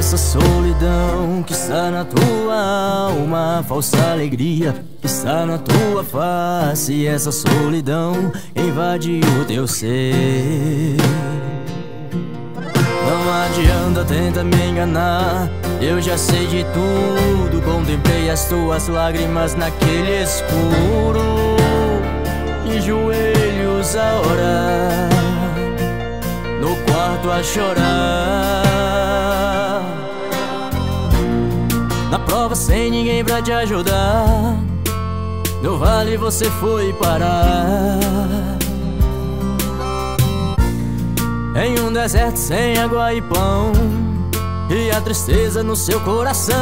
essa solidão que está na tua alma, falsa alegria que está na tua face, essa solidão invade o teu ser. Não adianta, tenta me enganar. Eu já sei de tudo. Contemplei as tuas lágrimas naquele escuro. De joelhos a orar, no quarto a chorar. Prova sem ninguém pra te ajudar. No vale você foi parar. Em um deserto sem água e pão E a tristeza no seu coração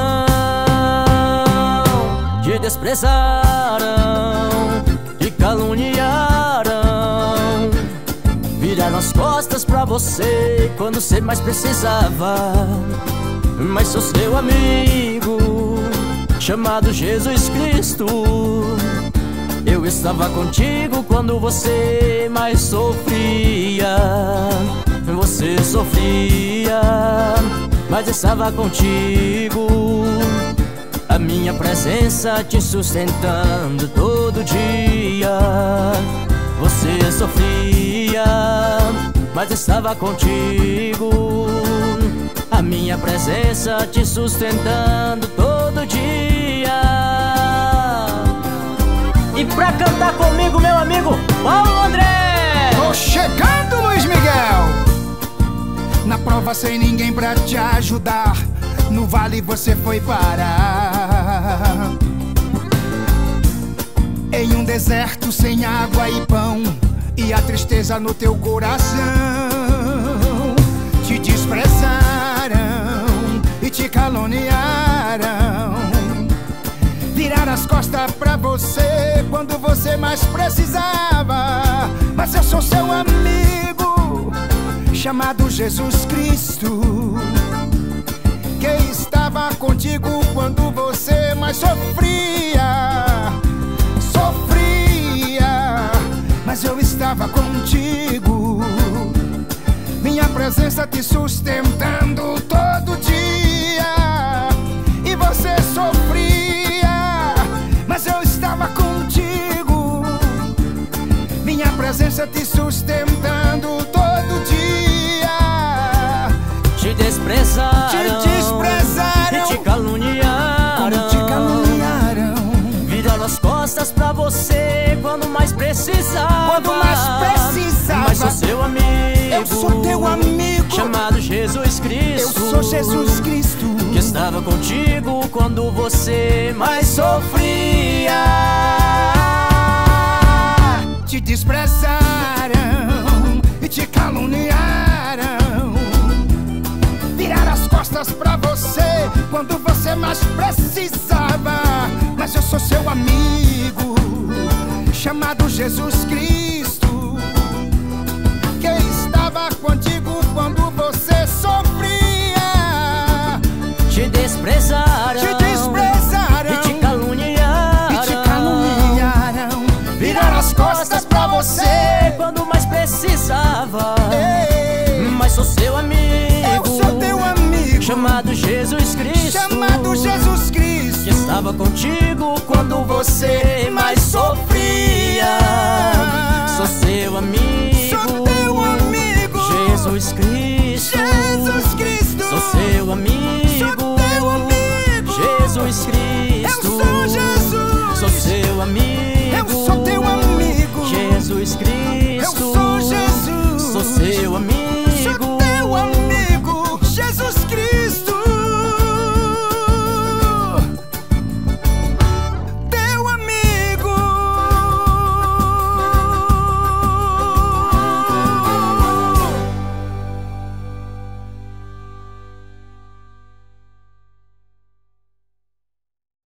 Te desprezaram Te caluniaram Viraram as costas pra você Quando você mais precisava Mas sou seu amigo Chamado Jesus Cristo eu estava contigo quando você mais sofria. Você sofria, mas estava contigo. A minha presença te sustentando todo dia. Você sofria, mas estava contigo. A minha presença te sustentando todo dia. E pra cantar comigo, meu amigo Paulo André! Tô chegando, Luiz Miguel! Na prova sem ninguém pra te ajudar, no vale você foi parar. Em um deserto sem água e pão, e a tristeza no teu coração. Te desprezaram e te caluniaram pra você quando você mais precisava. Mas eu sou seu amigo, chamado Jesus Cristo, que estava contigo quando você mais sofria. Sofria, mas eu estava contigo. Minha presença te sustentando presença te sustentando todo dia. Te desprezaram, Te desprezaram. e te caluniaram. Te caluniaram. Viraram as costas pra você quando mais precisava. Quando mais precisava. Mas sou seu amigo. Eu sou teu amigo. Chamado Jesus Eu Cristo. sou Jesus Cristo. Que estava contigo quando você mais sofria. Te desprezaram e te caluniaram. Viraram as costas pra você quando você mais precisava. Mas eu sou seu amigo, chamado Jesus Cristo, que estava contigo quando você sofria. Te desprezaram. Te você quando mais precisava. Ei, Mas sou seu amigo. eu sou teu amigo, Chamado Jesus Cristo. chamado Jesus Que Cristo. estava contigo quando você mais sofria.